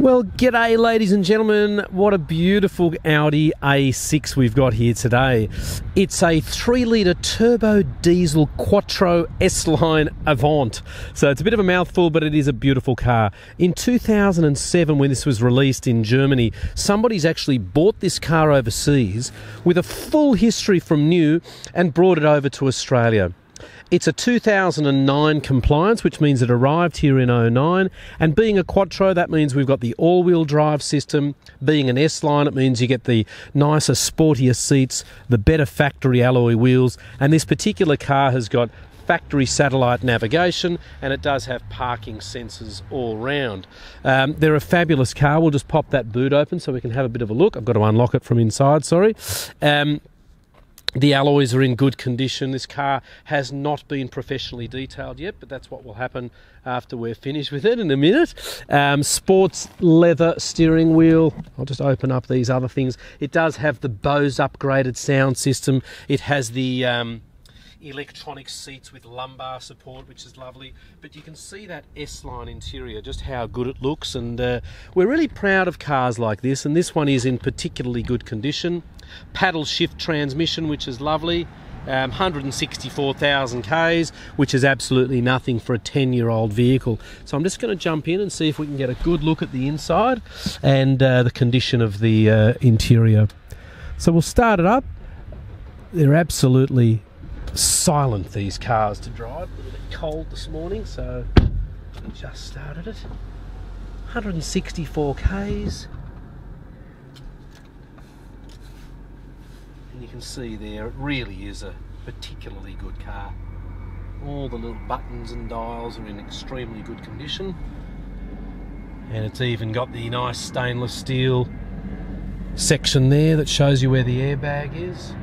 Well, g'day, ladies and gentlemen. What a beautiful Audi A6 we've got here today. It's a 3 litre turbo diesel Quattro S Line Avant. So it's a bit of a mouthful, but it is a beautiful car. In 2007, when this was released in Germany, somebody's actually bought this car overseas with a full history from new and brought it over to Australia. It's a 2009 compliance, which means it arrived here in 09. And being a Quattro, that means we've got the all wheel drive system. Being an S line, it means you get the nicer, sportier seats, the better factory alloy wheels. And this particular car has got factory satellite navigation and it does have parking sensors all round. Um, they're a fabulous car. We'll just pop that boot open so we can have a bit of a look. I've got to unlock it from inside, sorry. Um, the alloys are in good condition. This car has not been professionally detailed yet, but that's what will happen after we're finished with it in a minute. Um, sports leather steering wheel. I'll just open up these other things. It does have the Bose upgraded sound system. It has the um, electronic seats with lumbar support, which is lovely. But you can see that S-Line interior, just how good it looks. And uh, we're really proud of cars like this. And this one is in particularly good condition. Paddle shift transmission, which is lovely. Um, 164,000 Ks, which is absolutely nothing for a 10 year old vehicle. So I'm just going to jump in and see if we can get a good look at the inside and uh, the condition of the uh, interior. So we'll start it up. They're absolutely silent, these cars to drive. A little bit cold this morning, so just started it. 164 Ks. And you can see there, it really is a particularly good car. All the little buttons and dials are in extremely good condition. And it's even got the nice stainless steel section there that shows you where the airbag is.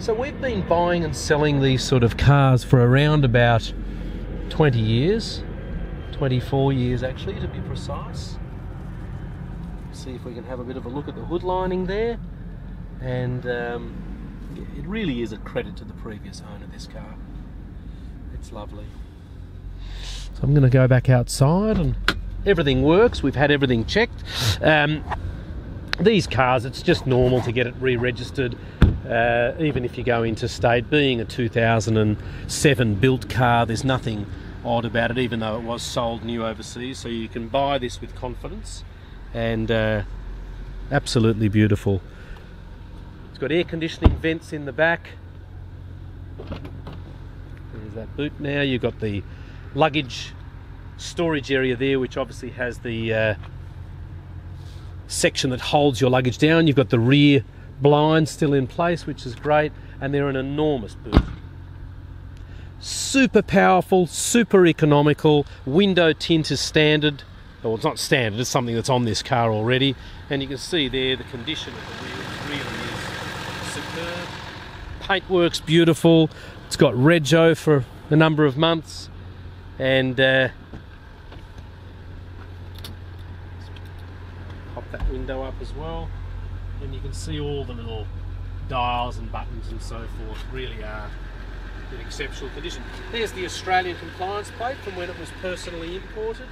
So we've been buying and selling these sort of cars for around about 20 years, 24 years actually to be precise. See if we can have a bit of a look at the hood lining there. And um, it really is a credit to the previous owner, of this car. It's lovely. So I'm going to go back outside and everything works. We've had everything checked. Um, these cars, it's just normal to get it re-registered uh, even if you go interstate, being a 2007 built car, there's nothing odd about it, even though it was sold new overseas. So you can buy this with confidence and uh, absolutely beautiful. It's got air conditioning vents in the back. There's that boot now. You've got the luggage storage area there, which obviously has the uh, section that holds your luggage down. You've got the rear blinds still in place, which is great, and they're an enormous boot. Super powerful, super economical, window tint is standard. Well, it's not standard, it's something that's on this car already. And you can see there the condition of the wheels really is superb. Paintwork's beautiful. It's got rego for a number of months. And uh, pop that window up as well and you can see all the little dials and buttons and so forth really are in exceptional condition. There's the Australian compliance plate from when it was personally imported.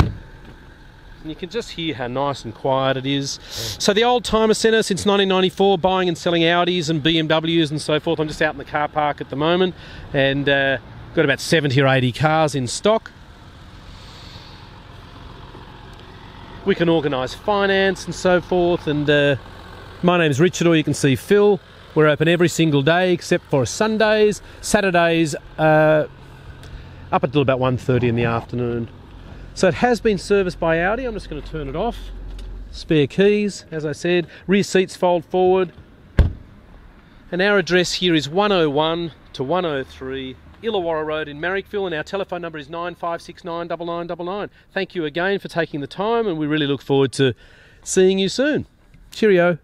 And you can just hear how nice and quiet it is. So the Oldtimer Centre since 1994, buying and selling Audis and BMWs and so forth. I'm just out in the car park at the moment and uh, got about 70 or 80 cars in stock. We can organise finance and so forth. And uh, my name's Richard, or you can see Phil. We're open every single day except for Sundays, Saturdays, uh, up until about 1.30 in the afternoon. So it has been serviced by Audi. I'm just going to turn it off. Spare keys, as I said. Rear seats fold forward. And our address here is 101 to 103 Illawarra Road in Marrickville, and our telephone number is 9569 Thank you again for taking the time, and we really look forward to seeing you soon. Cheerio.